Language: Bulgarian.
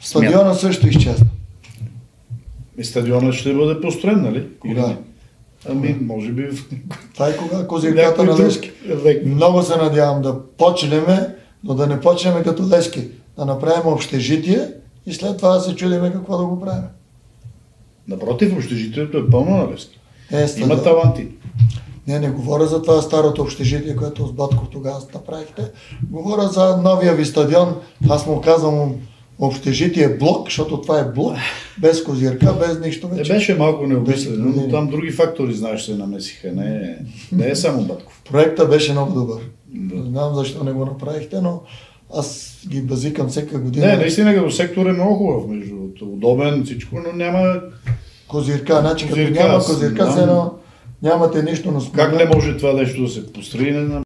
Стадиона също изчезна. И стадиона ще бъде построен, нали? Кога? Ами, може би Това е кога козирката на Лески. век. Много се надявам да почнеме, но да не почнеме като Лески. Да направим общежитие и след това да се чудиме какво да го правим. Напротив, общежитието е пълно на Левски. Е, стадион. Има таланти. Не, не говоря за това старото общежитие, което с Батков тогава направихте. Говоря за новия ви стадион. Аз му казвам общежитие блок, защото това е блок, без козирка, без нищо Е, вече. беше малко необмислено, но там други фактори, знаеш, се намесиха. Не, е- не е само Батков. Проекта беше много добър. Да. Не знам защо не го направихте, но аз ги базикам всяка година. Не, наистина като сектор е много хубав, между. Удобен, всичко, но няма Козирка, значи като няма козирка, все едно нямате нищо на как не може това нещо да се построи, не знам.